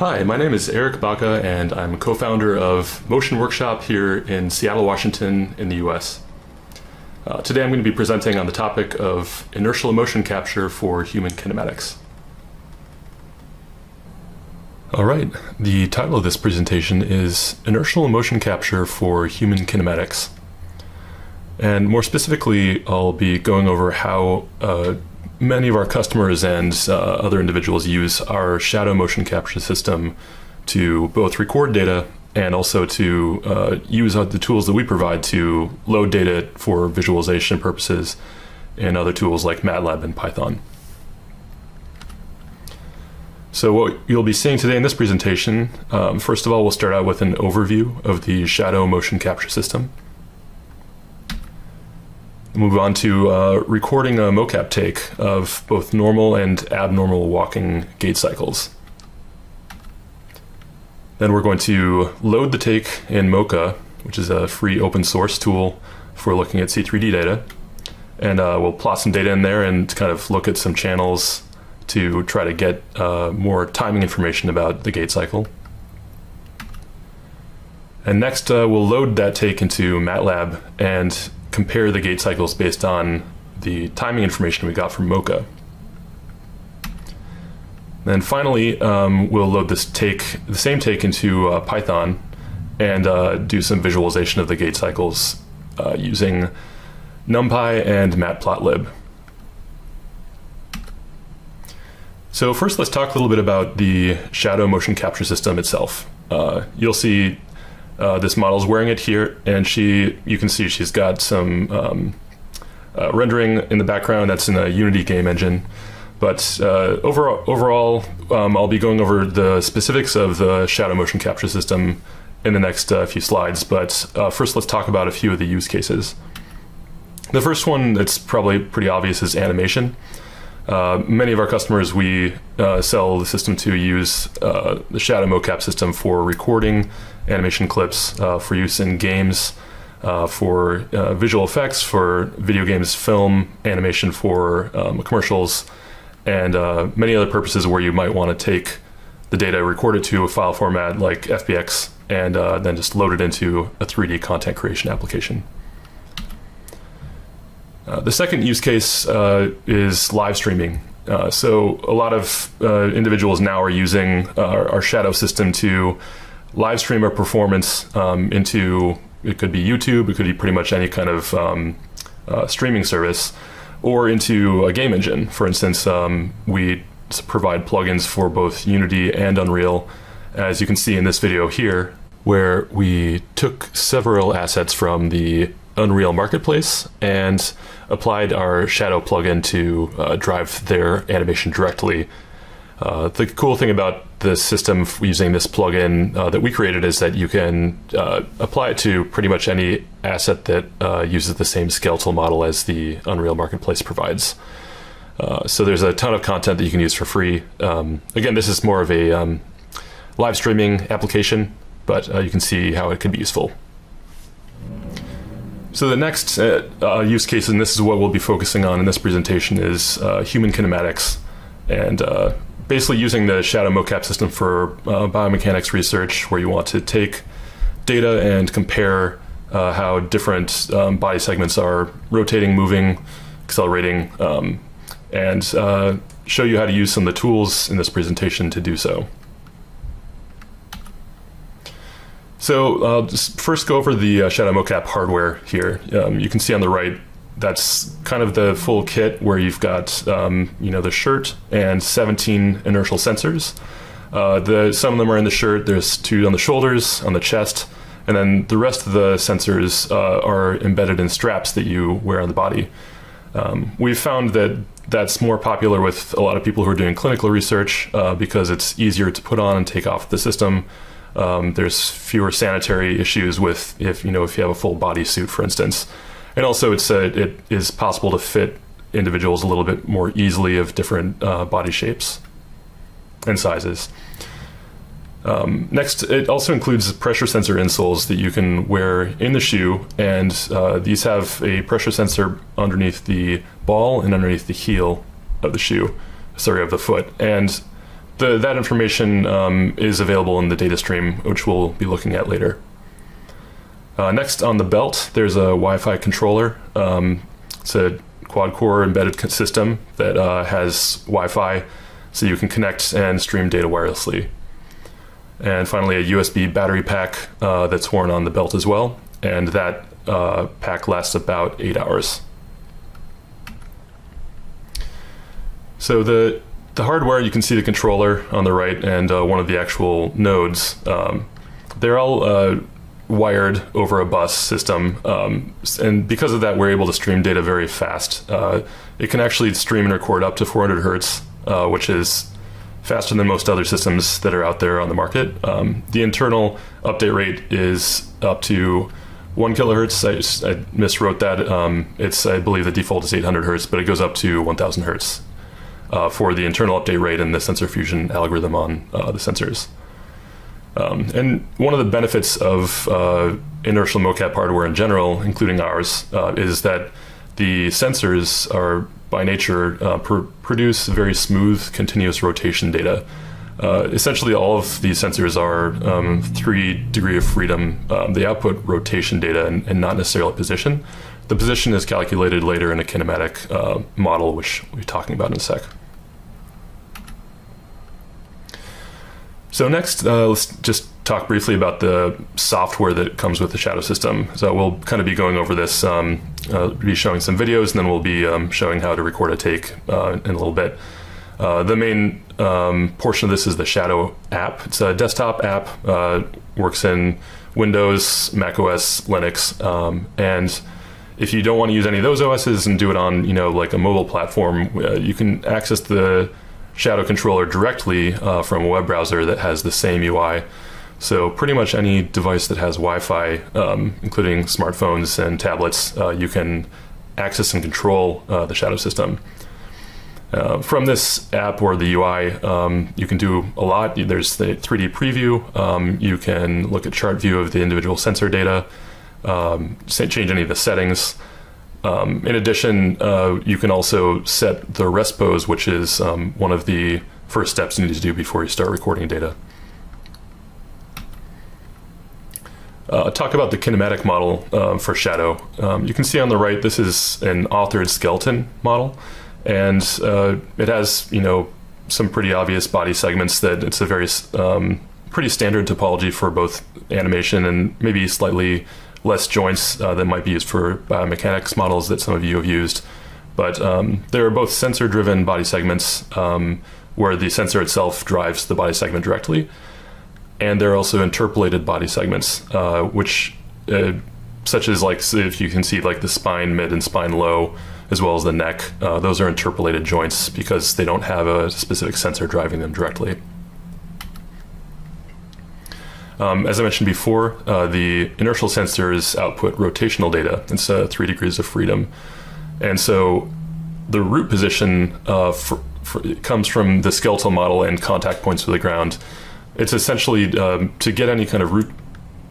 Hi, my name is Erik Bakke, and I'm co founder of Motion Workshop here in Seattle, Washington, in the US. Uh, today I'm going to be presenting on the topic of inertial motion capture for human kinematics. All right, the title of this presentation is Inertial Motion Capture for Human Kinematics. And more specifically, I'll be going over how uh, many of our customers and uh, other individuals use our shadow motion capture system to both record data and also to uh, use the tools that we provide to load data for visualization purposes and other tools like MATLAB and Python. So what you'll be seeing today in this presentation, um, first of all, we'll start out with an overview of the shadow motion capture system. Move on to uh, recording a mocap take of both normal and abnormal walking gait cycles. Then we're going to load the take in Mokka, which is a free open source tool for looking at C3D data. And uh, we'll plot some data in there and kind of look at some channels to try to get uh, more timing information about the gait cycle. And next, uh, we'll load that take into MATLAB and compare the gait cycles based on the timing information we got from Mokka. Then finally, um, we'll load this take, the same take into uh, Python and uh, do some visualization of the gait cycles uh, using NumPy and Matplotlib. So first, let's talk a little bit about the shadow motion capture system itself. Uh, you'll see uh, this model's wearing it here, and she, you can see she's got some um, uh, rendering in the background. That's in a Unity game engine. But uh, overall, overall um, I'll be going over the specifics of the shadow motion capture system in the next uh, few slides. But uh, first, let's talk about a few of the use cases. The first one that's probably pretty obvious is animation. Uh, many of our customers we uh, sell the system to use uh, the Shadow mocap system for recording animation clips uh, for use in games, uh, for visual effects, for video games, film, animation for um, commercials, and many other purposes where you might want to take the data recorded to a file format like FBX and then just load it into a 3D content creation application. Uh, the second use case uh, is live streaming. Uh, so a lot of uh, individuals now are using our, our, shadow system to live stream a performance um, into it could be YouTube, it could be pretty much any kind of um, uh, streaming service, or into a game engine. For instance, um, we provide plugins for both Unity and Unreal, as you can see in this video here, where we took several assets from the Unreal Marketplace and applied our Shadow plugin to uh, drive their animation directly. Uh, the cool thing about the system using this plugin uh, that we created is that you can uh, apply it to pretty much any asset that uh, uses the same skeletal model as the Unreal Marketplace provides. Uh, so there's a ton of content that you can use for free. Um, again, this is more of a um, live streaming application, but you can see how it can be useful. So the next uh, uh, use case, and this is what we'll be focusing on in this presentation, is uh, human kinematics, and uh, basically using the Shadow mocap system for uh, biomechanics research, where you want to take data and compare uh, how different um, body segments are rotating, moving, accelerating, um, and show you how to use some of the tools in this presentation to do so. So uh, first go over the uh, Shadow mocap hardware here. Um, you can see on the right that's kind of the full kit where you've got um, you know the shirt and 17 inertial sensors. Uh, the some of them are in the shirt. There's two on the shoulders, on the chest, and then the rest of the sensors uh, are embedded in straps that you wear on the body. Um, we've found that that's more popular with a lot of people who are doing clinical research uh, because it's easier to put on and take off the system. Um, there's fewer sanitary issues with if you know if you have a full body suit, for instance, and also it's uh, it is possible to fit individuals a little bit more easily of different uh, body shapes and sizes. Um, next, it also includes pressure sensor insoles that you can wear in the shoe, and uh, these have a pressure sensor underneath the ball and underneath the heel of the shoe, sorry, of the foot. And the, that information um, is available in the data stream, which we'll be looking at later. Uh, next on the belt, there's a Wi-Fi controller. Um, it's a quad-core embedded system that uh, has Wi-Fi, so you can connect and stream data wirelessly. And finally, a USB battery pack uh, that's worn on the belt as well, and that uh, pack lasts about eight hours. So the the hardware, you can see the controller on the right and uh, one of the actual nodes. Um, they're all uh, wired over a bus system, um, and because of that, we're able to stream data very fast. Uh, it can actually stream and record up to 400 hertz, uh, which is faster than most other systems that are out there on the market. Um, the internal update rate is up to one kilohertz. I, I miswrote that. Um, it's I believe the default is 800 hertz, but it goes up to 1,000 hertz for the internal update rate and the sensor fusion algorithm on uh, the sensors. Um, and one of the benefits of uh, inertial mocap hardware in general, including ours, uh, is that the sensors are by nature uh, pr- produce very smooth, continuous rotation data. Uh, essentially, all of these sensors are um, three degree of freedom. Um, they output rotation data and, and, not necessarily position. The position is calculated later in a kinematic uh, model, which we'll be talking about in a sec. So next, uh, let's just talk briefly about the software that comes with the Shadow system. So we'll kind of be going over this, um, uh, be showing some videos, and then we'll be um, showing how to record a take uh, in a little bit. Uh, the main um, portion of this is the Shadow app. It's a desktop app, uh, works in Windows, Mac OS, Linux, um, and if you don't want to use any of those OSs and do it on, you know, like a mobile platform, uh, you can access the Shadow controller directly uh, from a web browser that has the same UI. So pretty much any device that has Wi-Fi, um, including smartphones and tablets, uh, you can access and control uh, the Shadow system. Uh, from this app or the UI, um, you can do a lot. There's the 3D preview. Um, you can look at chart view of the individual sensor data, um, change any of the settings. Um, in addition, uh, you can also set the rest pose, which is um, one of the first steps you need to do before you start recording data. Uh, talk about the kinematic model um, for Shadow. Um, you can see on the right, this is an authored skeleton model, and uh, it has, you know, some pretty obvious body segments that it's a very um, pretty standard topology for both animation and maybe slightly less joints uh, that might be used for biomechanics models that some of you have used. But um, there are both sensor driven body segments um, where the sensor itself drives the body segment directly. And there are also interpolated body segments, uh, which, uh, such as like if you can see like the spine mid and spine low, as well as the neck, uh, those are interpolated joints because they don't have a specific sensor driving them directly. Um, as I mentioned before, uh, the inertial sensors output rotational data. It's uh, three degrees of freedom. And so the root position uh, for, for, comes from the skeletal model and contact points with the ground. It's essentially um, to get any kind of root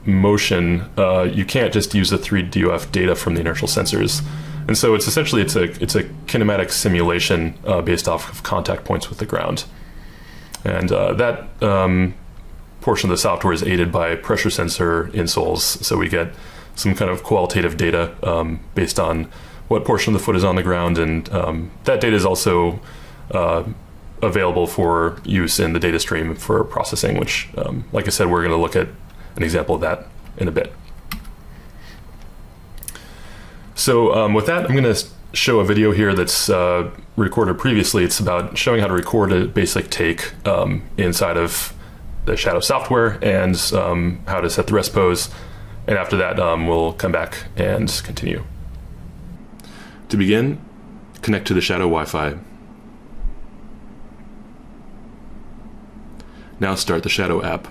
motion, uh, you can't just use the 3DOF data from the inertial sensors. And so it's essentially it's a it's a kinematic simulation uh, based off of contact points with the ground, and uh, that um, portion of the software is aided by pressure sensor insoles. So we get some kind of qualitative data um, based on what portion of the foot is on the ground, and um, that data is also uh, available for use in the data stream for processing. Which, um, like I said, we're going to look at an example of that in a bit. So um, with that, I'm going to show a video here that's uh, recorded previously. It's about showing how to record a basic take um, inside of the Shadow software and um, how to set the rest pose. And after that, um, we'll come back and continue. To begin, connect to the Shadow Wi Fi. Now start the Shadow app.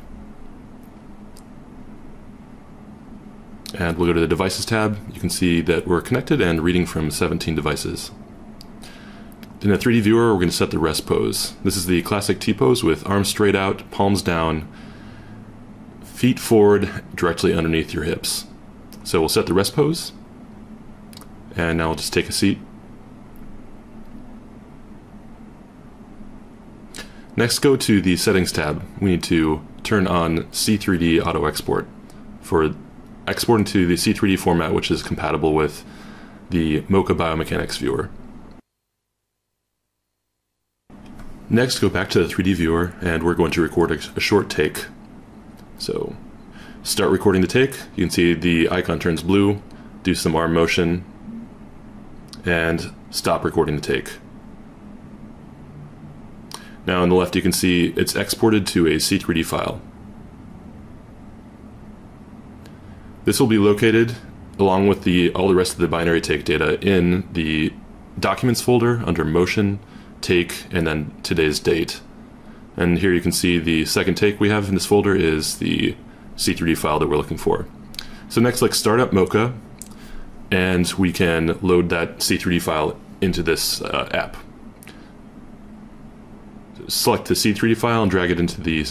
And we'll go to the Devices tab. You can see that we're connected and reading from 17 devices. In the 3D viewer, we're going to set the rest pose. This is the classic T-pose with arms straight out, palms down, feet forward directly underneath your hips. So we'll set the rest pose. And now we'll just take a seat. Next, go to the Settings tab. We need to turn on C3D Auto Export for exporting to the C3D format, which is compatible with the Mokka Biomechanics viewer. Next, go back to the 3D viewer, and we're going to record a, a short take. So, start recording the take. You can see the icon turns blue, do some arm motion, and stop recording the take. Now on the left you can see it's exported to a C3D file. This will be located along with the all the rest of the binary take data in the documents folder under motion, take, and then today's date. And here you can see the second take we have in this folder is the C3D file that we're looking for. So next let's start up Mokka and we can load that C3D file into this uh, app. Select the C3D file and drag it into the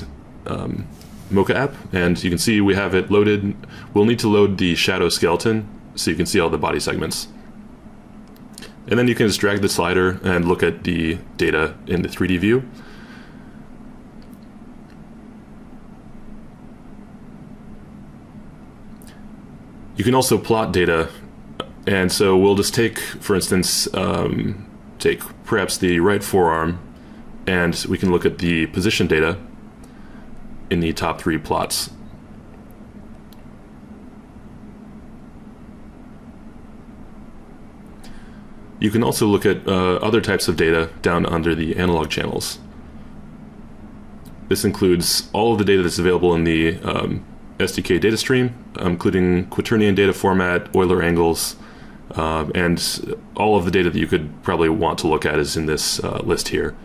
um, Mokka app, and you can see we have it loaded. We'll need to load the shadow skeleton so you can see all the body segments. And then you can just drag the slider and look at the data in the 3D view. You can also plot data and so we'll just take, for instance, um, take perhaps the right forearm, and we can look at the position data in the top three plots. You can also look at uh, other types of data down under the analog channels. This includes all of the data that's available in the um, SDK data stream, including quaternion data format, Euler angles, um, and all of the data that you could probably want to look at is in this uh, list here.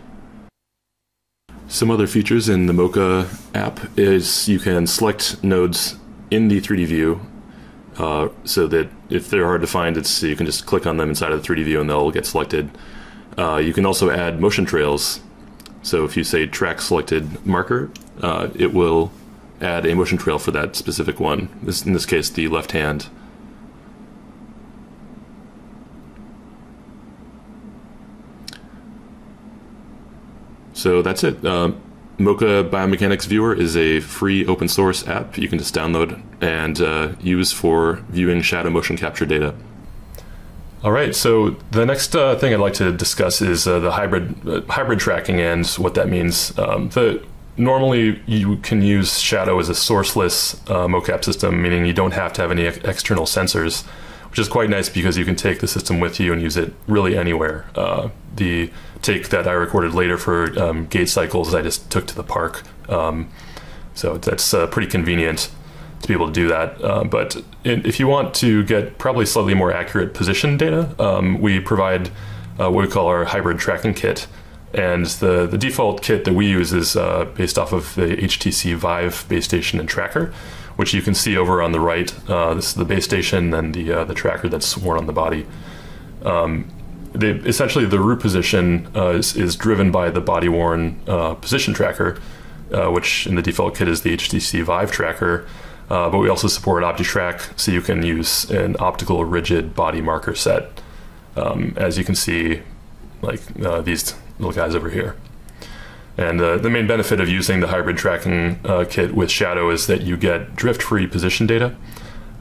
Some other features in the Mokka app is you can select nodes in the 3D view uh, so that if they're hard to find, it's you can just click on them inside of the 3D view and they'll get selected. Uh, you can also add motion trails. So if you say track selected marker, uh, it will add a motion trail for that specific one. This, in this case, the left hand. So that's it. Uh, Mokka Biomechanics Viewer is a free open source app you can just download and uh, use for viewing shadow motion capture data. All right. So the next uh, thing I'd like to discuss is uh, the hybrid uh, hybrid tracking and what that means. Um, the normally you can use shadow as a sourceless uh, mocap system, meaning you don't have to have any ex- external sensors, which is quite nice because you can take the system with you and use it really anywhere. Uh, the take that I recorded later for um, gait cycles I just took to the park. Um, so that's uh, pretty convenient to be able to do that. Uh, but in, if you want to get probably slightly more accurate position data, um, we provide uh, what we call our hybrid tracking kit. And the, the default kit that we use is uh, based off of the HTC Vive base station and tracker, which you can see over on the right. Uh, this is the base station and the, uh, the tracker that's worn on the body. Um, they, essentially the root position uh, is, is, driven by the body worn uh, position tracker, uh, which in the default kit is the HTC Vive tracker. Uh, but we also support OptiTrack, so you can use an optical rigid body marker set, um, as you can see, like uh, these little guys over here. And uh, the main benefit of using the hybrid tracking kit with Shadow is that you get drift-free position data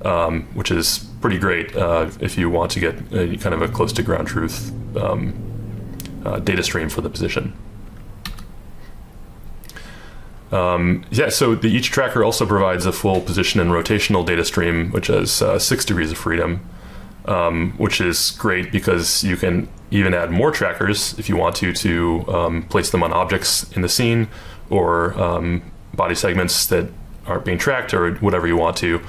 um, which is pretty great uh, if you want to get a, kind of a close to ground truth um, uh, data stream for the position. Um, yeah, so the each tracker also provides a full position and rotational data stream, which has uh, six degrees of freedom, um, which is great because you can even add more trackers if you want to to um, place them on objects in the scene or um, body segments that aren't being tracked or whatever you want to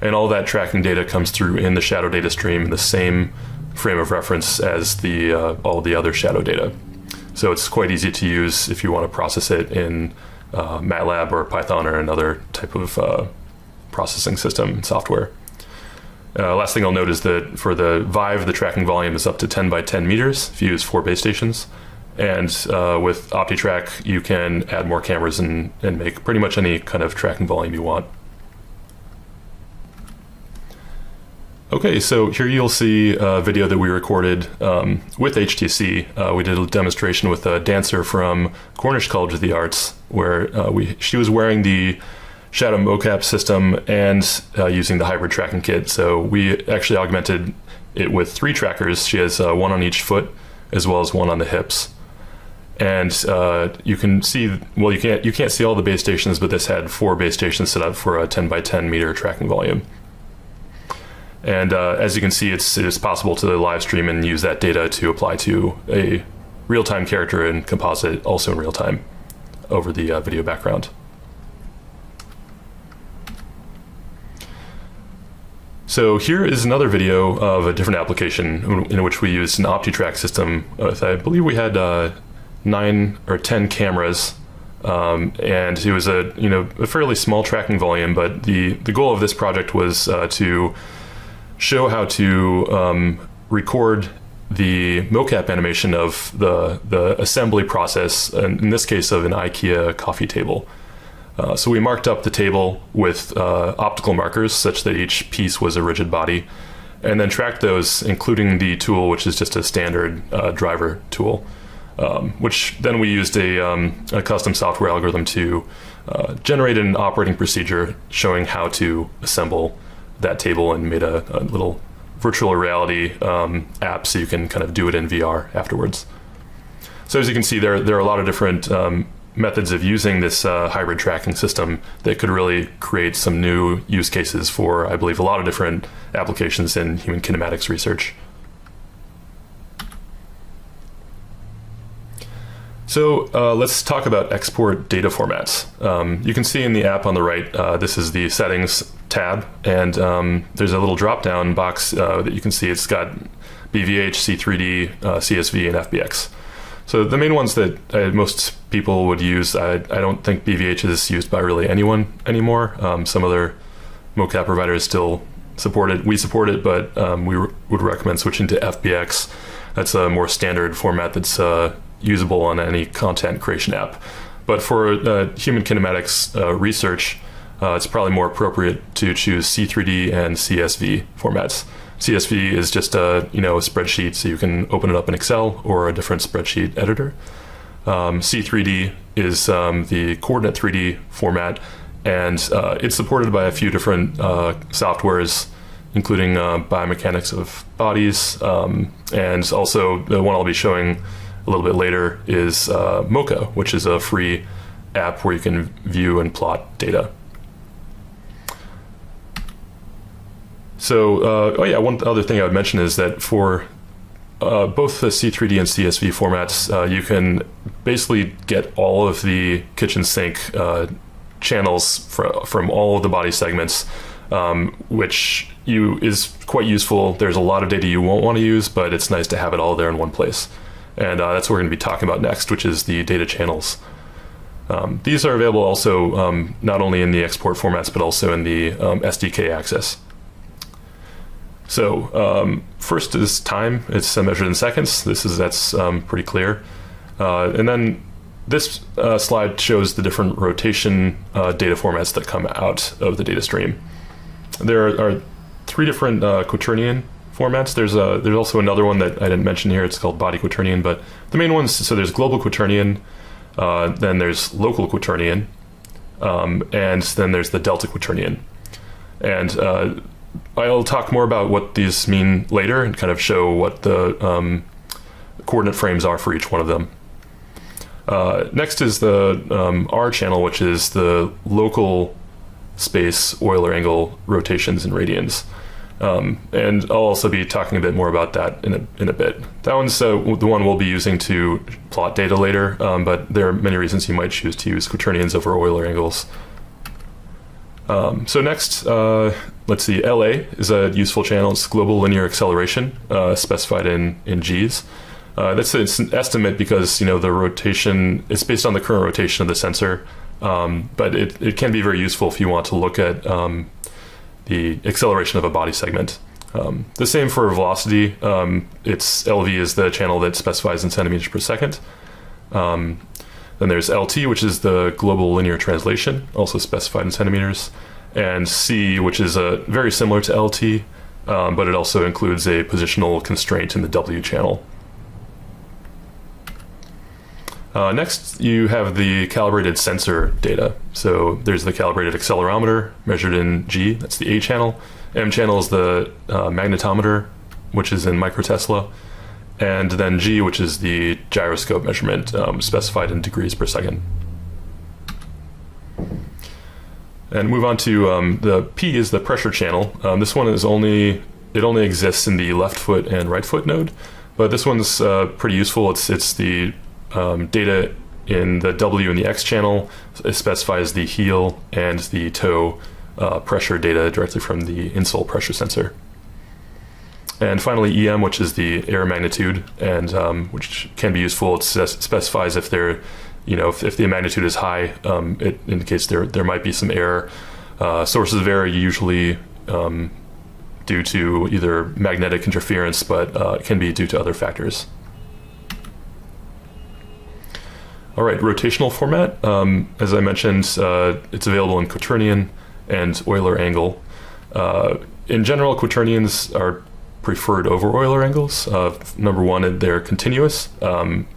and all that tracking data comes through in the shadow data stream in the same frame of reference as the uh, all the other shadow data. So it's quite easy to use if you want to process it in uh, MATLAB or Python or another type of uh, processing system software. Uh, last thing I'll note is that for the Vive, the tracking volume is up to 10 by 10 meters if you use four base stations. And uh, with OptiTrack, you can add more cameras and, and make pretty much any kind of tracking volume you want. Okay, so here you'll see a video that we recorded um, with HTC. Uh, we did a demonstration with a dancer from Cornish College of the Arts, where uh, we she was wearing the Shadow mocap system and uh, using the hybrid tracking kit. So we actually augmented it with three trackers. She has uh, one on each foot, as well as one on the hips. And uh, you can see, well, you can't you can't see all the base stations, but this had four base stations set up for a 10 by 10 meter tracking volume. And uh, as you can see, it's, it's possible to live stream and use that data to apply to a real time character and composite also in real time over the uh, video background. So here is another video of a different application in which we used an OptiTrack system. With, I believe we had uh, nine or ten cameras, um, and it was a you know a fairly small tracking volume. But the the goal of this project was uh, to show how to um, record the mocap animation of the the assembly process, in this case of an IKEA coffee table. Uh, so we marked up the table with uh, optical markers such that each piece was a rigid body, and then tracked those, including the tool, which is just a standard uh, driver tool, um, which then we used a, um, a custom software algorithm to uh, generate an operating procedure showing how to assemble that table and made a, a little virtual reality um, app so you can kind of do it in VR afterwards. So as you can see, there there are a lot of different um, methods of using this uh, hybrid tracking system that could really create some new use cases for, I believe, a lot of different applications in human kinematics research. So uh, let's talk about export data formats. Um, you can see in the app on the right, uh, this is the settings tab, and um, there's a little drop down box uh, that you can see. It's got BVH, C3D, uh, CSV, and FBX. So the main ones that uh, most people would use, I, I, don't think BVH is used by really anyone anymore. Um, some other mocap providers still support it. We support it, but um, we would recommend switching to FBX. That's a more standard format that's uh, usable on any content creation app. But for uh, human kinematics uh, research, uh, it's probably more appropriate to choose C3D and CSV formats. CSV is just a you know a spreadsheet, so you can open it up in Excel or a different spreadsheet editor. Um, C3D is um, the coordinate 3D format, and uh, it's supported by a few different uh, softwares, including uh, biomechanics of bodies, um, and also the one I'll be showing a little bit later is uh, Mokka, which is a free app where you can view and plot data. So, uh, oh yeah, one other thing I would mention is that for uh, both the C3D and CSV formats, uh, you can basically get all of the kitchen sink uh, channels fr- from all of the body segments, um, which you is quite useful. There's a lot of data you won't want to use, but it's nice to have it all there in one place. And uh, that's what we're going to be talking about next, which is the data channels. Um, these are available also um, not only in the export formats, but also in the um, SDK access. So um, first is time. It's uh, measured in seconds. This is that's um, pretty clear. Uh, and then this uh, slide shows the different rotation uh, data formats that come out of the data stream. There are, three different uh, quaternion formats. There's a there's also another one that I didn't mention here. It's called body quaternion. But the main ones so there's global quaternion, uh, then there's local quaternion, um, and then there's the delta quaternion. And I'll talk more about what these mean later and kind of show what the um, coordinate frames are for each one of them. Uh, next is the um, R channel, which is the local space Euler angle rotations and radians. Um, and I'll also be talking a bit more about that in a, in a bit. That one's uh, the one we'll be using to plot data later, um, but there are many reasons you might choose to use quaternions over Euler angles. Um, so next, uh, let's see, LA is a useful channel. It's global linear acceleration, uh, specified in in G's. Uh, that's it's an estimate because you know the rotation is based on the current rotation of the sensor, um, but it, it can be very useful if you want to look at um, the acceleration of a body segment. Um, the same for velocity. Um, it's LV is the channel that specifies in centimeters per second. Um, then there's LT, which is the global linear translation, also specified in centimeters, and C, which is uh, very similar to LT, um, but it also includes a positional constraint in the W channel. Uh, next, you have the calibrated sensor data. So there's the calibrated accelerometer measured in G, that's the A channel. M channel is the uh, magnetometer, which is in microtesla. And then G, which is the gyroscope measurement um, specified in degrees per second. And move on to um, the P is the pressure channel. Um, this one is only it only exists in the left foot and right foot node, but this one's uh, pretty useful. It's it's the um, data in the W and the X channel. Specifies the heel and the toe uh, pressure data directly from the insole pressure sensor. And finally, EM, which is the error magnitude, and um, which can be useful. It specifies if there, you know, if, if the magnitude is high, um, it indicates there there might be some error. Uh, sources of usually um, due to either magnetic interference, but uh, can be due to other factors. All right, rotational format. Um, as I mentioned, uh, it's available in quaternion and Euler angle. Uh, in general, quaternions are preferred over Euler angles. Uh, number one, they're continuous. Um,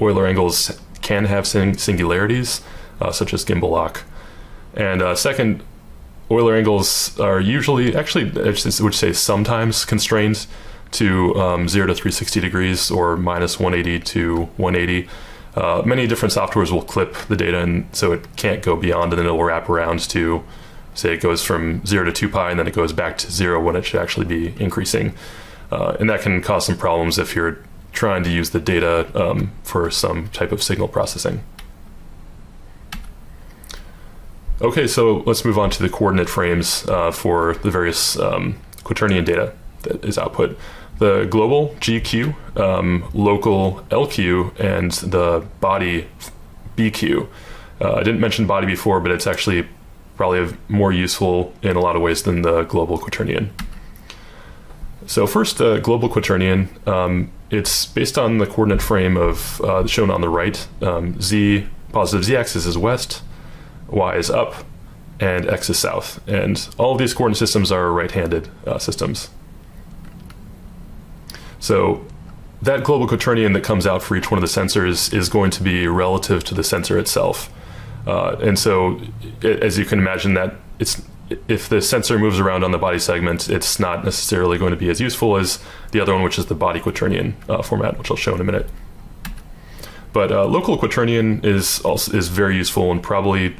Euler angles can have sing singularities, uh, such as gimbal lock. And uh, second, Euler angles are usually, actually, I would say sometimes constrained to um, 0 to 360 degrees or minus 180 to 180. Uh, many different softwares will clip the data, and so it can't go beyond, and then it will wrap around to, say, it goes from zero to two pi, and then it goes back to zero when it should actually be increasing, uh, and that can cause some problems if you're trying to use the data um, for some type of signal processing. Okay, so let's move on to the coordinate frames uh, for the various um, quaternion data that is output the global GQ, um, local LQ, and the body BQ. Uh, I didn't mention body before, but it's actually probably more useful in a lot of ways than the global quaternion. So first, uh, global quaternion. Um, it's based on the coordinate frame of uh, shown on the right. Um, z positive z-axis is west, y is up, and x is south. And all of these coordinate systems are right-handed uh, systems. So that global quaternion that comes out for each one of the sensors is going to be relative to the sensor itself. Uh, and so, it, as you can imagine, that it's if the sensor moves around on the body segment, it's not necessarily going to be as useful as the other one, which is the body quaternion uh, format, which I'll show in a minute. But uh, local quaternion is also is very useful and probably,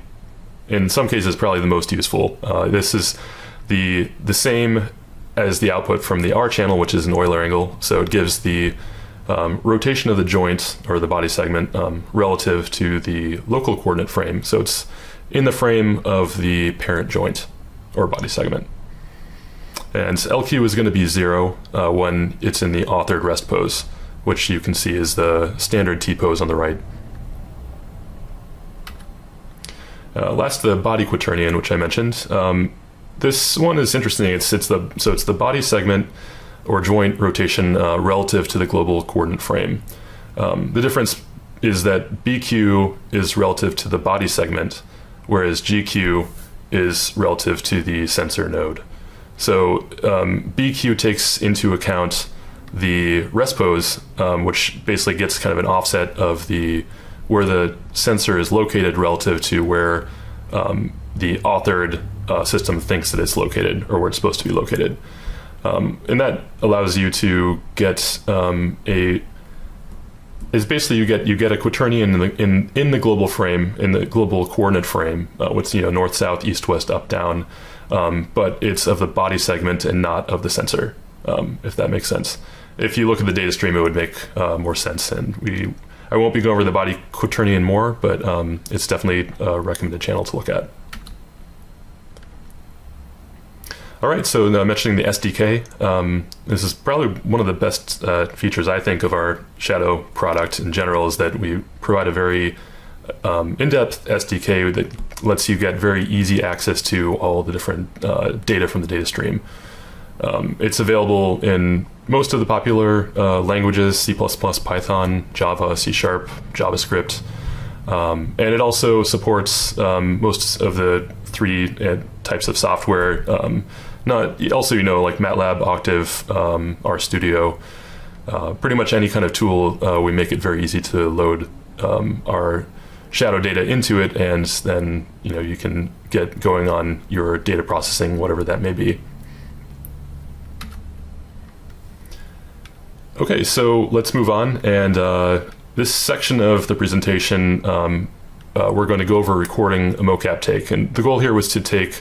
in some cases, probably the most useful. Uh, this is the the same as the output from the R channel, which is an Euler angle. So it gives the um, rotation of the joint or the body segment um, relative to the local coordinate frame. So it's in the frame of the parent joint or body segment. And LQ is going to be zero uh, when it's in the authored rest pose, which you can see is the standard T pose on the right. Uh, last, the body quaternion, which I mentioned. Um, this one is interesting. It's it's the so it's the body segment or joint rotation uh, relative to the global coordinate frame. Um, the difference is that BQ is relative to the body segment, whereas GQ is relative to the sensor node. So um, BQ takes into account the rest pose, um, which basically gets kind of an offset of the where the sensor is located relative to where um, the authored uh, system thinks that it's located or where it's supposed to be located. Um, and that allows you to get um, a is basically you get you get a quaternion in the in, in the global frame in the global coordinate frame uh, what's you know north south east west up down. Um, but it's of the body segment and not of the sensor um, if that makes sense. If you look at the data stream it would make uh, more sense and we I won't be going over the body quaternion more but um, it's definitely a recommended channel to look at All right, so uh, mentioning the SDK, um, this is probably one of the best uh, features I think of our Shadow product in general is that we provide a very um, in-depth SDK that lets you get very easy access to all the different uh, data from the data stream. Um, it's available in most of the popular uh, languages: C++, Python, Java, C Sharp, JavaScript, um, and it also supports um, most of the three uh, types of software. Not also you know like MATLAB, Octave, um, RStudio, uh, pretty much any kind of tool. Uh, we make it very easy to load um, our shadow data into it, and then you know you can get going on your data processing, whatever that may be. Okay, so let's move on. And uh, this section of the presentation, um, uh, we're going to go over recording a mocap take. And the goal here was to take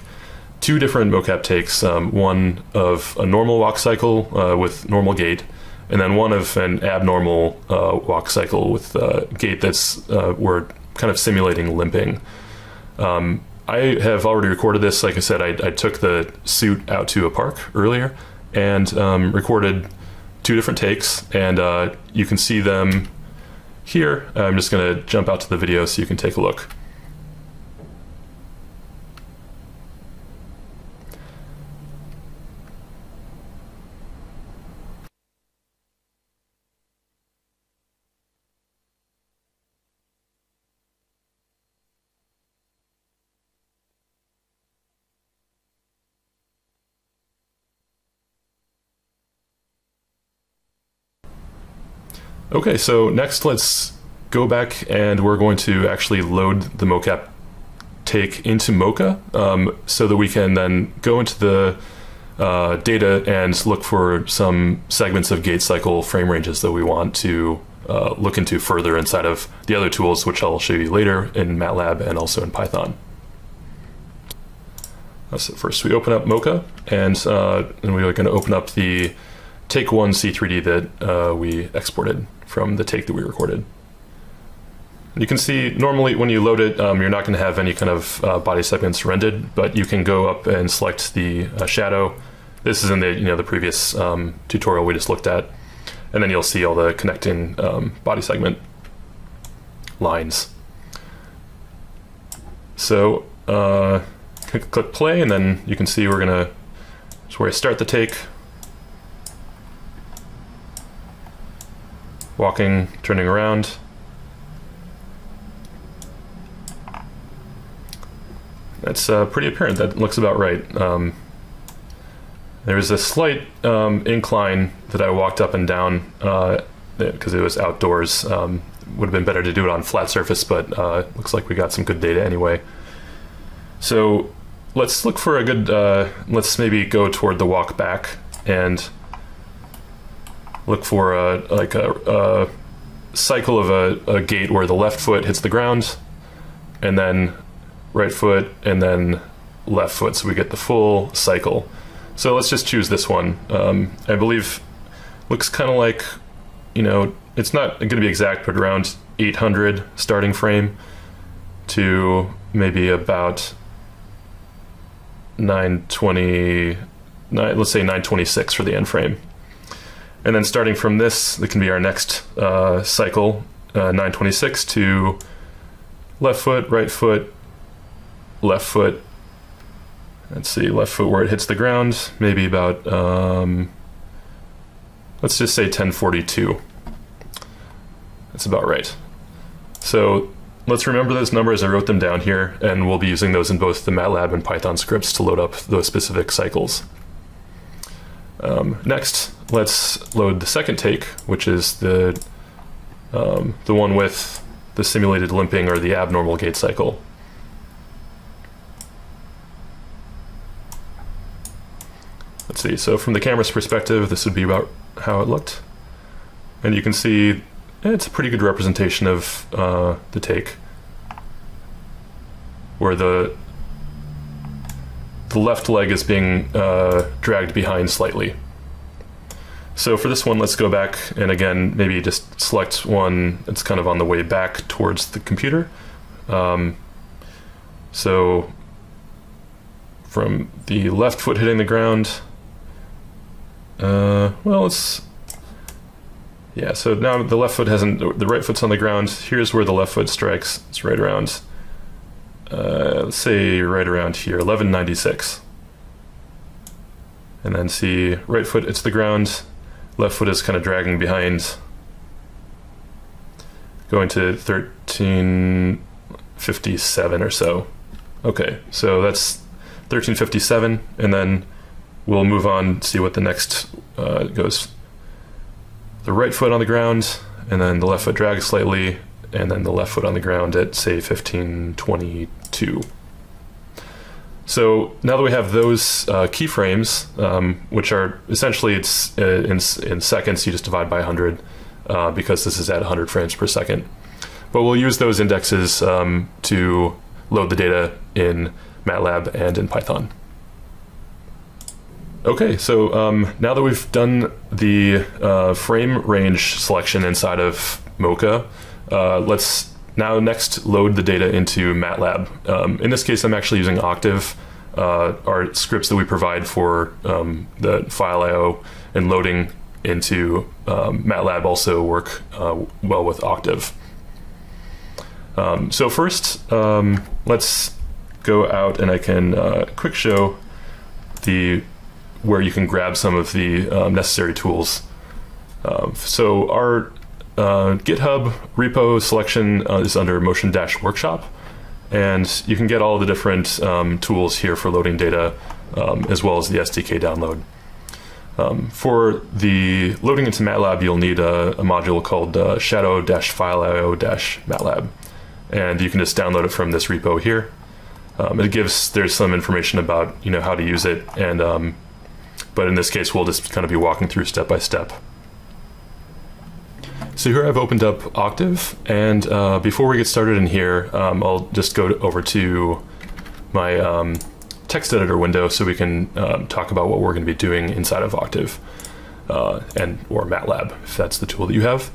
two different mocap takes um, one of a normal walk cycle uh, with normal gait, and then one of an abnormal uh, walk cycle with uh, gait that's uh, we're kind of simulating limping. Um, I have already recorded this. Like I said, I, I took the suit out to a park earlier and um, recorded two different takes, and uh, you can see them here. I'm just going to jump out to the video so you can take a look. Okay, so next let's go back and we're going to actually load the mocap take into Mokka um, so that we can then go into the uh, data and look for some segments of gait cycle frame ranges that we want to uh, look into further inside of the other tools, which I'll show you later in MATLAB and also in Python. So first we open up Mokka and, uh, and we're going to open up the take one C3D that uh, we exported from the take that we recorded. You can see normally when you load it, um, you're not going to have any kind of uh, body segments rendered, but you can go up and select the uh, shadow. This is in the you know the previous um, tutorial we just looked at, and then you'll see all the connecting um, body segment lines. So uh, click play, and then you can see we're gonna. Where I start the take, walking, turning around. That's uh, pretty apparent. That looks about right. Um, there's a slight um, incline that I walked up and down because uh, it was outdoors. Um, would have been better to do it on flat surface, but uh, looks like we got some good data anyway. So let's look for a good. Uh, let's maybe go toward the walk back and look for a like a, a cycle of a, a, gait where the left foot hits the ground, and then right foot, and then left foot, so we get the full cycle. So let's just choose this one. Um, I believe looks kind of like, you know, it's not going to be exact, but around 800 starting frame to maybe about 920, let's say 926 for the end frame. And then starting from this, that can be our next uh, cycle, uh, 926 to left foot, right foot, left foot. Let's see, left foot where it hits the ground, maybe about, um, let's just say 1042. That's about right. So let's remember those numbers. I wrote them down here, and we'll be using those in both the MATLAB and Python scripts to load up those specific cycles. Um, next, let's load the second take, which is the um, the one with the simulated limping or the abnormal gait cycle. Let's see, so from the camera's perspective, this would be about how it looked. And you can see it's a pretty good representation of uh, the take, where the the left leg is being uh, dragged behind slightly. So for this one, let's go back and again, maybe just select one that's kind of on the way back towards the computer. Um, so from the left foot hitting the ground, uh, well, it's, yeah, so now the left foot hasn't, the right foot's on the ground. Here's where the left foot strikes. It's right around uh, let's say right around here, 1196. And then see right foot hits the ground, left foot is kind of dragging behind, going to 1357 or so. Okay, so that's 1357, and then we'll move on, see what the next uh, goes. The right foot on the ground, and then the left foot drags slightly, and then the left foot on the ground at say 1522. So now that we have those uh, keyframes, um, which are essentially it's uh, in, in seconds, you just divide by 100 uh, because this is at 100 frames per second. But we'll use those indexes um, to load the data in MATLAB and in Python. Okay, so um, now that we've done the uh, frame range selection inside of Mokka, uh, let's now next load the data into MATLAB. Um, in this case, I'm actually using Octave, uh, our scripts that we provide for um, the file I/O and loading into um, MATLAB also work uh, well with Octave. Um, so first, um, let's go out and I can uh, quick show the where you can grab some of the um, necessary tools. So our GitHub repo selection uh, is under Motion Dash Workshop, and you can get all the different um, tools here for loading data, um, as well as the SDK download. Um, for the loading into MATLAB, you'll need a, a module called uh, shadow-file.io-matlab, and you can just download it from this repo here. Um, it gives there's some information about you know how to use it, and um, but in this case, we'll just kind of be walking through step by step. So here I've opened up Octave, and uh, before we get started in here, um, I'll just go over to my um, text editor window so we can um, talk about what we're going to be doing inside of Octave uh, and or MATLAB if that's the tool that you have.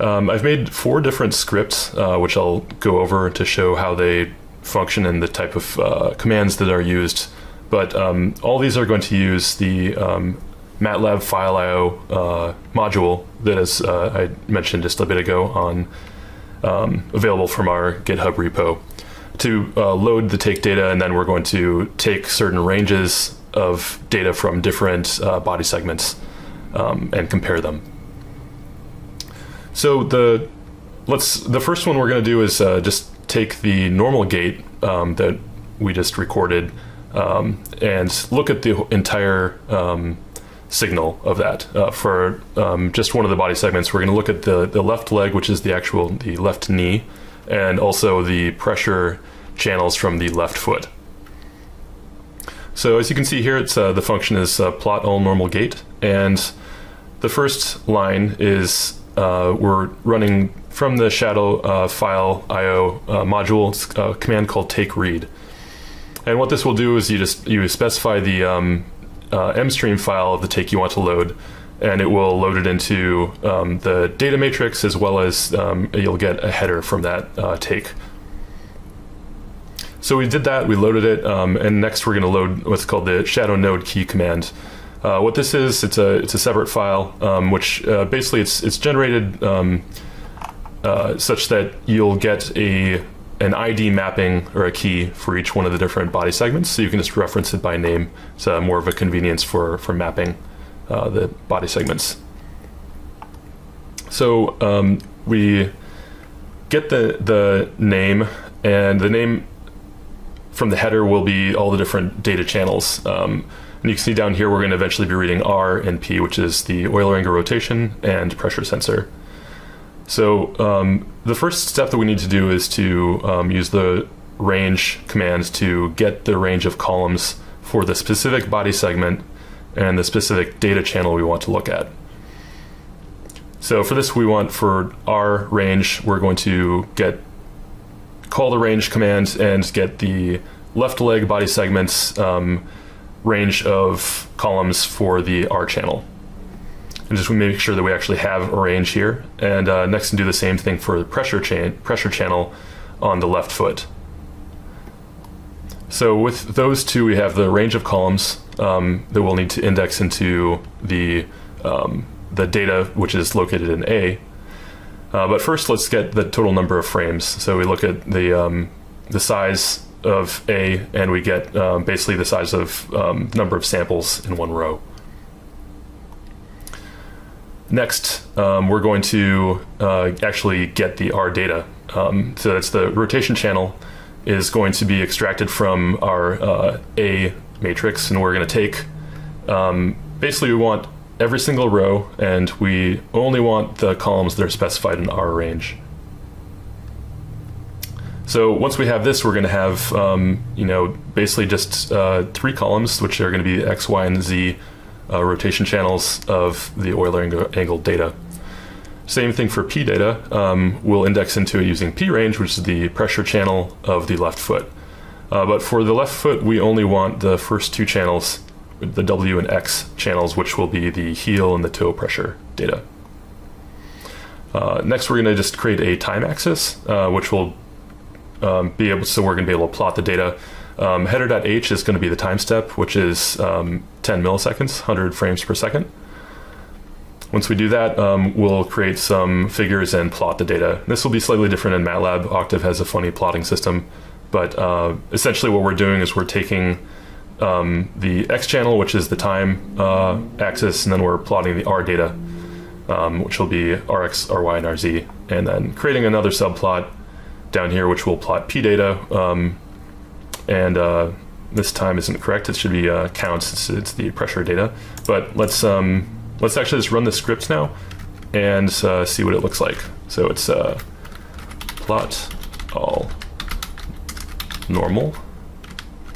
Um, I've made four different scripts, uh, which I'll go over to show how they function and the type of uh, commands that are used. But um, all these are going to use the um, MATLAB file IO uh, module that, as uh, I mentioned just a bit ago, on um, available from our GitHub repo to uh, load the take data, and then we're going to take certain ranges of data from different uh, body segments um, and compare them. So the let's the first one we're going to do is uh, just take the normal gait um, that we just recorded um, and look at the entire um, signal of that. Uh, for um, just one of the body segments, we're going to look at the, the left leg, which is the actual the left knee, and also the pressure channels from the left foot. So as you can see here, it's uh, the function is uh, plot all normal gait, and the first line is uh, we're running from the shadow uh, file IO uh, module uh, command called take read. And what this will do is you just you specify the um, uh, mstream file of the take you want to load, and it will load it into um, the data matrix as well as um, you'll get a header from that uh, take. So we did that, we loaded it, um, and next we're going to load what's called the shadow node key command. Uh, what this is, it's a it's a separate file, um, which uh, basically it's it's generated um, uh, such that you'll get a an ID mapping or a key for each one of the different body segments. So you can just reference it by name. It's uh, more of a convenience for, for mapping uh, the body segments. So um, we get the, the name, and the name from the header will be all the different data channels. Um, and you can see down here, we're going to eventually be reading R and P, which is the Euler angle rotation and pressure sensor. So um, the first step that we need to do is to um, use the range command to get the range of columns for the specific body segment and the specific data channel we want to look at. So for this, we want for our range, we're going to get call the range command and get the left leg body segments um, range of columns for the R channel and just make sure that we actually have a range here. And uh, next, and do the same thing for the pressure chain pressure channel on the left foot. So with those two, we have the range of columns um, that we'll need to index into the um, the data, which is located in A. Uh, but first, let's get the total number of frames. So we look at the um, the size of A, and we get um, basically the size of um, number of samples in one row. Next, um, we're going to uh, actually get the R data. Um, so that's the rotation channel is going to be extracted from our uh, A matrix, and we're going to take Um, basically, we want every single row, and we only want the columns that are specified in our range. So once we have this, we're going to have, um, you know, basically just uh, three columns, which are going to be X, Y, and Z uh, rotation channels of the Euler angle data. Same thing for P data. Um, we'll index into it using P range, which is the pressure channel of the left foot. Uh, but for the left foot, we only want the first two channels, the W and X channels, which will be the heel and the toe pressure data. Uh, next, we're going to just create a time axis, uh, which will um, be able. So we're going to be able to plot the data. Um, header.h is going to be the time step, which is um, 10 milliseconds, 100 frames per second. Once we do that, um, we'll create some figures and plot the data. This will be slightly different in MATLAB. Octave has a funny plotting system, but uh, essentially what we're doing is we're taking um, the X channel, which is the time uh, axis, and then we're plotting the R data, um, which will be Rx, Ry, and Rz, and then creating another subplot down here, which will plot P data, um, and uh, this time isn't correct. It should be uh, counts. It's, it's, the pressure data, but let's um, let's actually just run the script now and uh, see what it looks like. So it's uh, plot all normal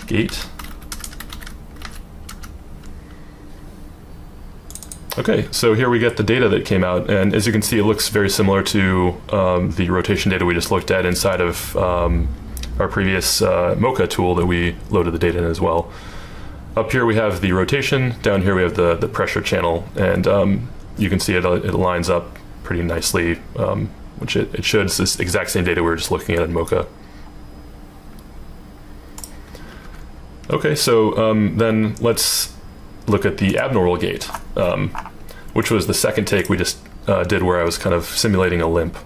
gait. Okay, so here we get the data that came out, and as you can see, it looks very similar to um, the rotation data we just looked at inside of um, our previous uh, Mokka tool that we loaded the data in as well. Up here we have the rotation, down here we have the, the pressure channel, and um, you can see it, it lines up pretty nicely, um, which it, it should. It's this exact same data we were just looking at in Mokka. Okay, so um, then let's look at the abnormal gait, um, which was the second take we just uh, did where I was kind of simulating a limp.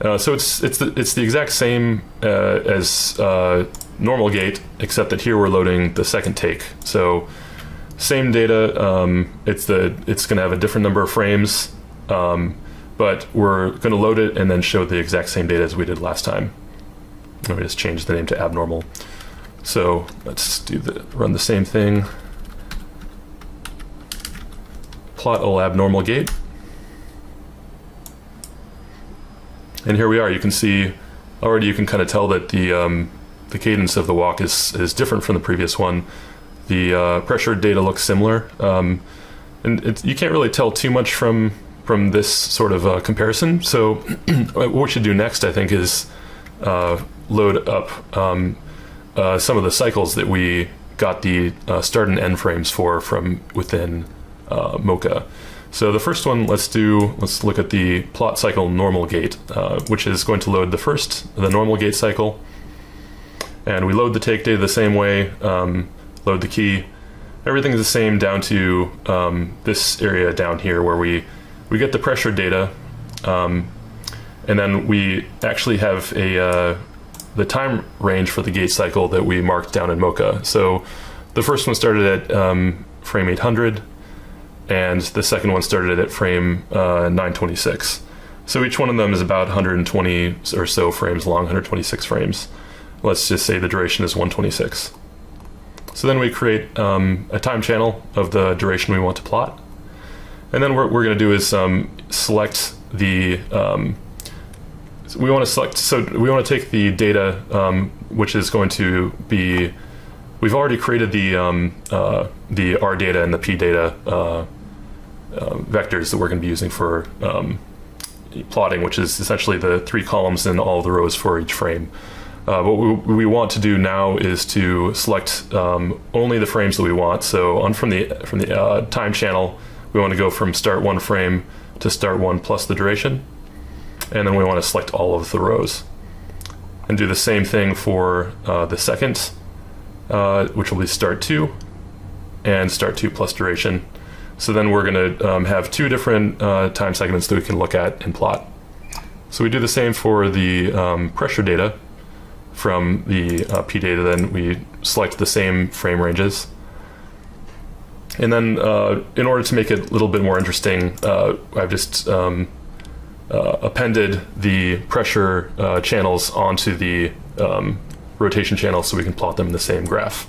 Uh, so it's it's the it's the exact same uh, as uh, normal gait, except that here we're loading the second take. So same data. Um, it's the it's going to have a different number of frames, um, but we're going to load it and then show the exact same data as we did last time. Let me just change the name to abnormal. So let's do the run the same thing. Plot all abnormal gait. And here we are. You can see already. You can kind of tell that the um, the cadence of the walk is is different from the previous one. The uh, pressure data looks similar, um, and you can't really tell too much from from this sort of uh, comparison. So what we should do next, I think, is uh, load up um, uh, some of the cycles that we got the uh, start and end frames for from within uh, Mokka. So the first one, let's do, let's look at the plot cycle normal gait, uh, which is going to load the first, the normal gait cycle. And we load the take data the same way, um, load the key. Everything is the same down to um, this area down here where we, we get the pressure data. Um, and then we actually have a, uh, the time range for the gait cycle that we marked down in Mokka. So the first one started at um, frame 800 and the second one started at frame uh, 926. So each one of them is about 120 or so frames long, 126 frames. Let's just say the duration is 126. So then we create um, a time channel of the duration we want to plot. And then what we're going to do is um, select the. Um, we want to select. So we want to take the data, um, which is going to be. We've already created the um, uh, the R data and the P data uh, uh, vectors that we're going to be using for um, plotting, which is essentially the three columns and all the rows for each frame. Uh, what we, we, want to do now is to select um, only the frames that we want. So on from the from the uh, time channel, we want to go from start one frame to start one plus the duration, and then we want to select all of the rows, and do the same thing for uh, the second, uh, which will be start two, and start two plus duration, so then we're going to um, have two different uh, time segments that we can look at and plot. So we do the same for the um, pressure data from the uh, P data, then we select the same frame ranges. And then uh, in order to make it a little bit more interesting, uh, I've just um, uh, appended the pressure uh, channels onto the um, rotation channels so we can plot them in the same graph.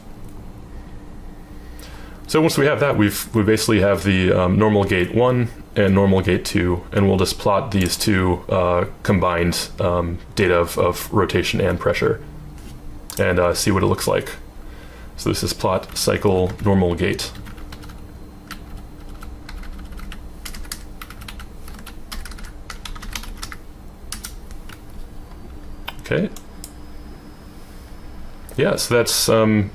So once we have that, we've we basically have the um, normal gait one and normal gait two, and we'll just plot these two uh, combined um, data of, of, rotation and pressure, and uh, see what it looks like. So this is plot cycle normal gait. Okay. Yeah, so that's um,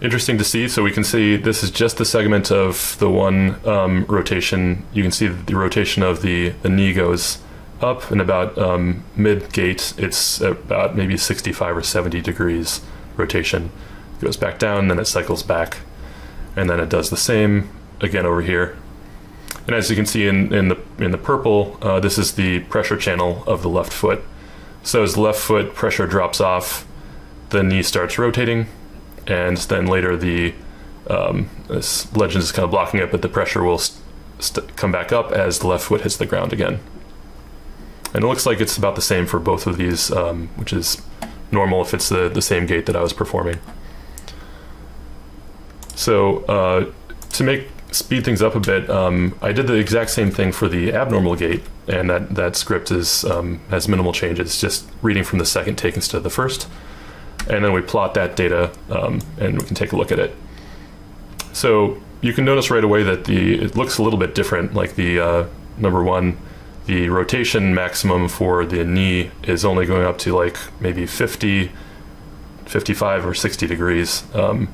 interesting to see. So we can see this is just the segment of the one um, rotation. You can see the rotation of the, the knee goes up and about um, mid gait. It's about maybe 65 or 70 degrees rotation. It goes back down, then it cycles back, and then it does the same again over here. And as you can see in, in the in the purple, uh, this is the pressure channel of the left foot. So as left foot pressure drops off, the knee starts rotating, and then later the um, this legend is kind of blocking it, but the pressure will st- st- come back up as the left foot hits the ground again. And it looks like it's about the same for both of these, um, which is normal if it's the, the same gait that I was performing. So uh, to make speed things up a bit, um, I did the exact same thing for the abnormal gait, and that, that script is um, has minimal changes, just reading from the second take instead of the first and then we plot that data um, and we can take a look at it. So you can notice right away that the it looks a little bit different. Like the uh, number one, the rotation maximum for the knee is only going up to like maybe 50, 55 or 60 degrees, um,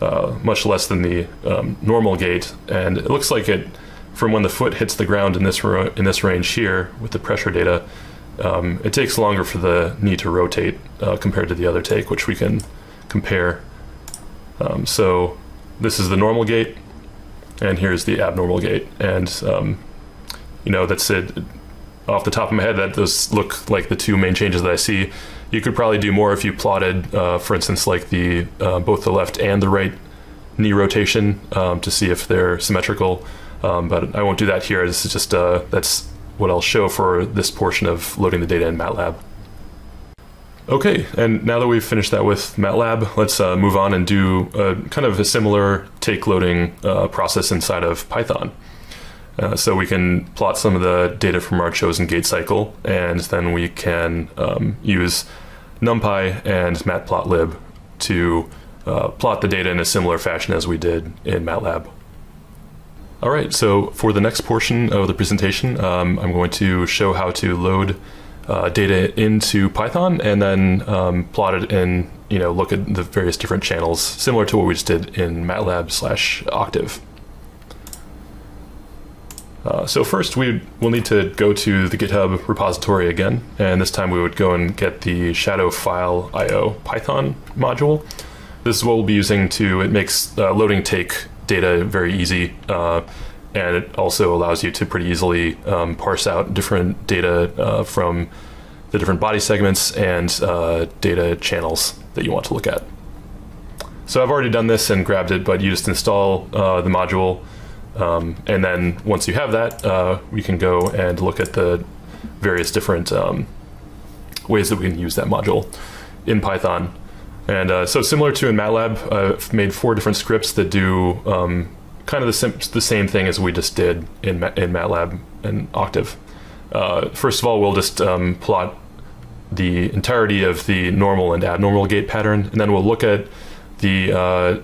uh, much less than the um, normal gait. And it looks like it from when the foot hits the ground in this in this range here with the pressure data um, it takes longer for the knee to rotate uh, compared to the other take, which we can compare. Um, so this is the normal gait, and here's the abnormal gait. And, um, you know, that's it. Off the top of my head, that does look like the two main changes that I see. You could probably do more if you plotted, uh, for instance, like the uh, both the left and the right knee rotation um, to see if they're symmetrical. Um, but I won't do that here. This is just uh, that's what I'll show for this portion of loading the data in MATLAB. Okay, and now that we've finished that with MATLAB, let's uh, move on and do a, kind of a similar take loading uh, process inside of Python. Uh, so we can plot some of the data from our chosen gait cycle, and then we can um, use NumPy and Matplotlib to uh, plot the data in a similar fashion as we did in MATLAB. All right, so for the next portion of the presentation, um, I'm going to show how to load uh, data into Python and then um, plot it and you know, look at the various different channels, similar to what we just did in MATLAB slash Octave. Uh, so first we will need to go to the GitHub repository again, and this time we would go and get the shadow file IO Python module. This is what we'll be using to, it makes uh, loading take data very easy. Uh, and it also allows you to pretty easily um, parse out different data uh, from the different body segments and uh, data channels that you want to look at. So I've already done this and grabbed it, but you just install uh, the module, um, and then once you have that, uh, we can go and look at the various different um, ways that we can use that module in Python. And uh, so, similar to in MATLAB, I've made four different scripts that do um, kind of the, sim- the, same thing as we just did in, Ma- in MATLAB and Octave. Uh, first of all, we'll just um, plot the entirety of the normal and abnormal gait pattern, and then we'll look at the uh,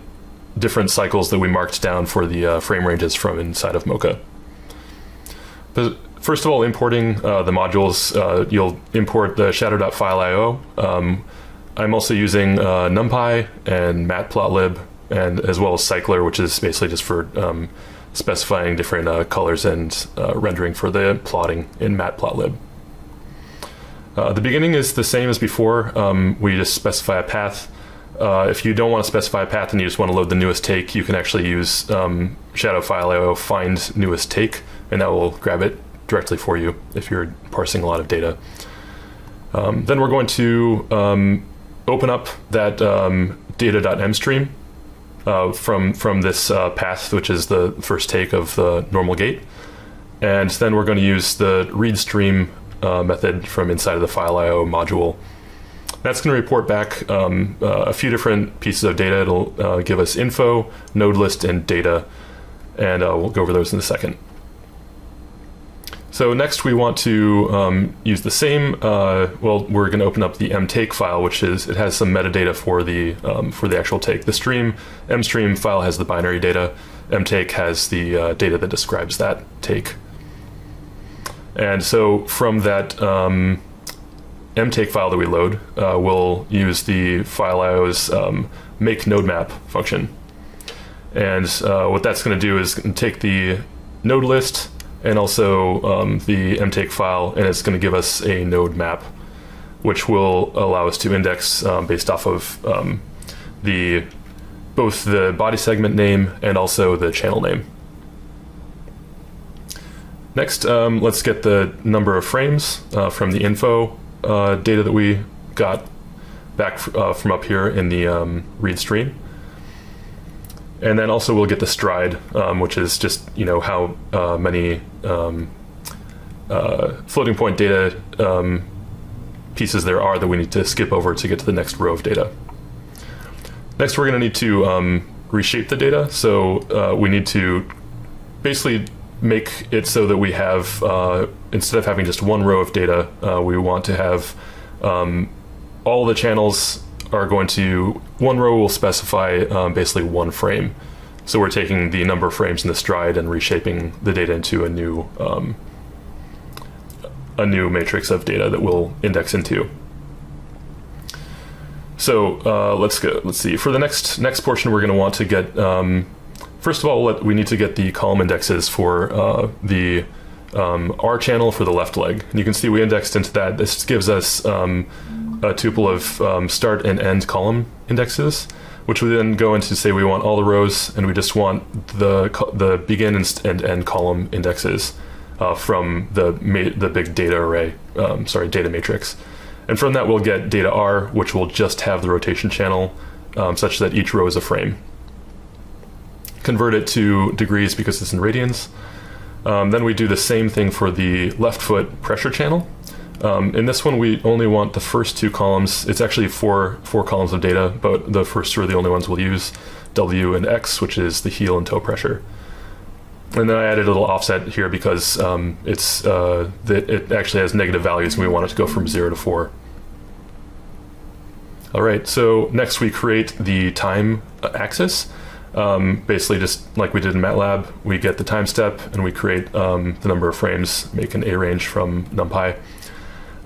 different cycles that we marked down for the uh, frame ranges from inside of Mokka. But first of all, importing uh, the modules, uh, you'll import the shadow.fileio. Um, I'm also using uh, NumPy and Matplotlib, and as well as Cycler, which is basically just for um, specifying different uh, colors and uh, rendering for the plotting in Matplotlib. Uh, the beginning is the same as before. Um, we just specify a path. Uh, if you don't want to specify a path and you just want to load the newest take, you can actually use um, shadow file find newest take, and that will grab it directly for you if you're parsing a lot of data. Um, then we're going to um, open up that um, data.m stream uh, from from this uh, path, which is the first take of the normal gait, and then we're going to use the read stream uh, method from inside of the file IO module That's going to report back um, uh, a few different pieces of data. It'll uh, give us info, node list, and data, and uh, we'll go over those in a second. So next we want to um, use the same. Uh, well, we're going to open up the mtake file, which is it has some metadata for the um, for the actual take. The stream mstream file has the binary data. Mtake has the uh, data that describes that take. And so from that um, mtake file that we load, uh, we'll use the fileio's um, make node map function. And uh, what that's going to do is take the node list and also um, the mtake file, and it's going to give us a node map, which will allow us to index um, based off of um, the both the body segment name and also the channel name. Next, um, let's get the number of frames uh, from the info uh, data that we got back uh, from up here in the um, read stream. And then also we'll get the stride, um, which is just you know how uh, many um, uh, floating point data um, pieces there are that we need to skip over to get to the next row of data. Next, we're going to need to um, reshape the data. So uh, we need to basically make it so that we have, uh, instead of having just one row of data, uh, we want to have um, all the channels are going to, one row will specify um, basically one frame. So we're taking the number of frames in the stride and reshaping the data into a new um, a new matrix of data that we'll index into. So uh, let's go. Let's see. For the next next portion, we're going to want to get um, first of all we need to get the column indexes for uh, the um, R channel for the left leg. And you can see we indexed into that. This gives us um, a tuple of um, start and end column indexes, which we then go into say we want all the rows and we just want the the begin and end column indexes uh, from the the big data array. Um, sorry, data matrix. And from that, we'll get data R, which will just have the rotation channel um, such that each row is a frame. Convert it to degrees because it's in radians. Um, then we do the same thing for the left foot pressure channel. Um, in this one, we only want the first two columns. It's actually four four columns of data, but the first two are the only ones we'll use. W and X, which is the heel and toe pressure. And then I added a little offset here because um, it's uh, that it actually has negative values, and we want it to go from zero to four. All right. So next we create the time axis. Um, basically, just like we did in MATLAB, we get the time step and we create um, the number of frames, make an A range from NumPy.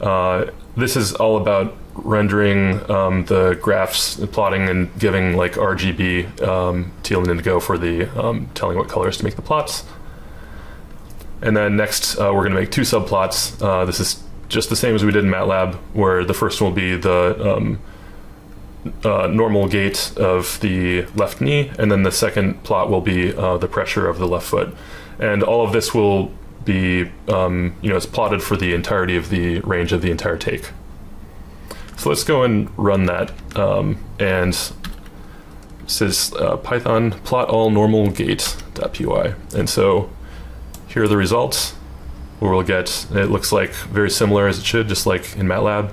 Uh, this is all about rendering um, the graphs, plotting and giving like RGB, um, teal and indigo for the um, telling what colors to make the plots. And then next, uh, we're going to make two subplots. Uh, this is just the same as we did in MATLAB, where the first one will be the um, uh, normal gait of the left knee, and then the second plot will be uh, the pressure of the left foot. And all of this will be, um, you know, it's plotted for the entirety of the range of the entire take. So let's go and run that. Um, and says uh, Python plot all normal gait.py. And so here are the results where we'll get, it looks like very similar as it should, just like in MATLAB.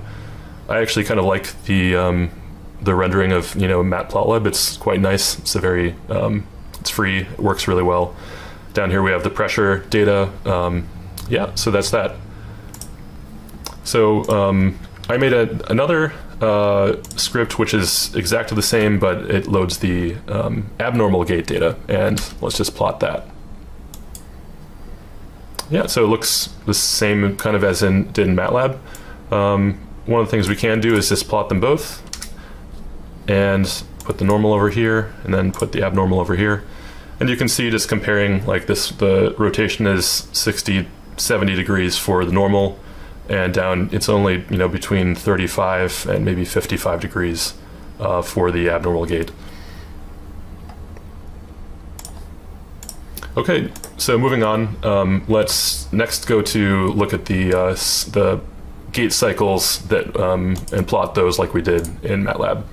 I actually kind of like the um, the rendering of you know matplotlib. It's quite nice. It's a very um, it's free. It works really well. Down here we have the pressure data. Um, yeah, so that's that. So um, I made a, another uh, script which is exactly the same, but it loads the um, abnormal gait data, and let's just plot that. Yeah, so it looks the same kind of as in did in MATLAB. Um, one of the things we can do is just plot them both and put the normal over here and then put the abnormal over here. And you can see just comparing like this, the rotation is 60, 70 degrees for the normal and down it's only, you know, between 35 and maybe 55 degrees uh, for the abnormal gait. Okay, so moving on, um, let's next go to look at the uh, the gait cycles that um, and plot those like we did in MATLAB.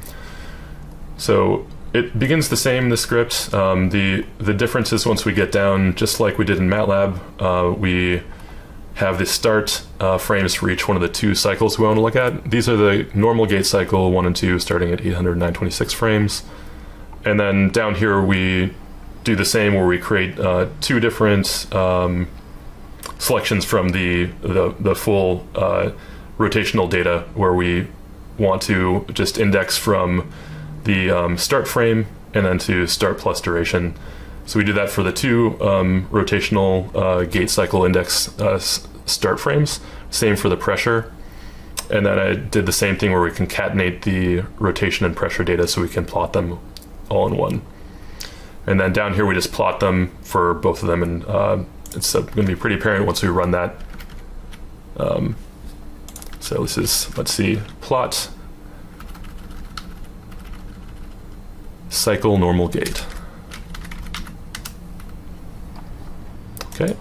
So it begins the same, the script. Um, the, the difference is once we get down, just like we did in MATLAB, uh, we have the start uh, frames for each one of the two cycles we want to look at. These are the normal gait cycle 1 and 2 starting at 800 926 frames. And then down here we do the same where we create uh, two different um, selections from the, the, the full uh, rotational data where we want to just index from the um, start frame and then to start plus duration. So we do that for the two um, rotational uh, gait cycle index uh, start frames. Same for the pressure. And then I did the same thing where we concatenate the rotation and pressure data so we can plot them all in one. And then down here we just plot them for both of them, and uh, it's uh, going to be pretty apparent once we run that. Um, so this is let's see plot cycle normal gait. Okay.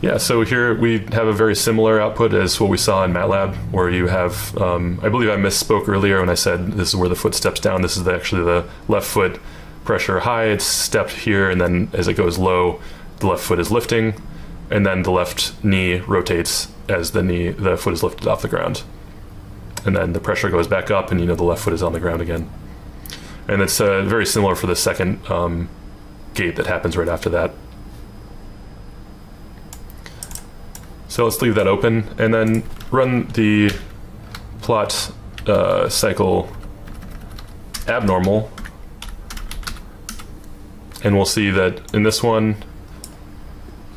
Yeah, so here we have a very similar output as what we saw in MATLAB, where you have, um, I believe I misspoke earlier when I said this is where the foot steps down. This is the, actually the left foot pressure high, it's stepped here, and then as it goes low, the left foot is lifting, and then the left knee rotates as the knee, the foot is lifted off the ground. And then the pressure goes back up, and you know the left foot is on the ground again. And it's uh, very similar for the second um, gait that happens right after that. So let's leave that open and then run the plot uh, cycle abnormal. And we'll see that in this one,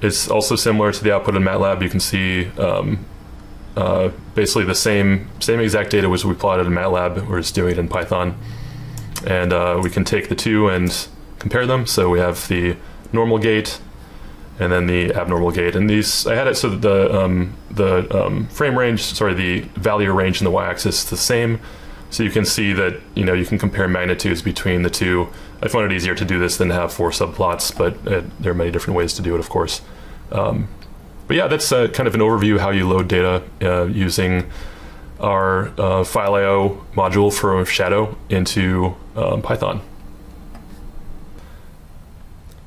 it's also similar to the output in MATLAB. You can see um, uh, basically the same same exact data which we plotted in MATLAB. We're just doing it in Python, and uh, we can take the two and compare them. So we have the normal gait and then the abnormal gait. And these, I had it so that the um, the um, frame range, sorry, the value range in the y-axis is the same. So you can see that you know you can compare magnitudes between the two. I find it easier to do this than to have four subplots, but uh, there are many different ways to do it, of course. Um, but yeah, that's uh, kind of an overview how you load data uh, using our uh, file.io module for Shadow into um, Python.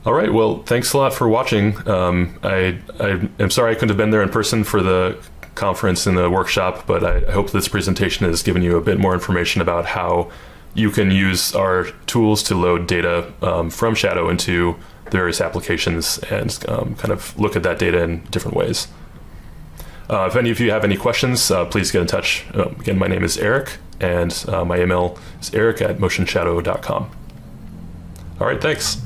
All right. Well, thanks a lot for watching. Um, I, I am sorry I couldn't have been there in person for the conference and the workshop, but I, I hope this presentation has given you a bit more information about how you can use our tools to load data um, from Shadow into various applications and um, kind of look at that data in different ways. Uh, if any of you have any questions, uh, please get in touch. Uh, again, my name is Erik, and uh, my email is eric at motionshadow.com. All right, thanks.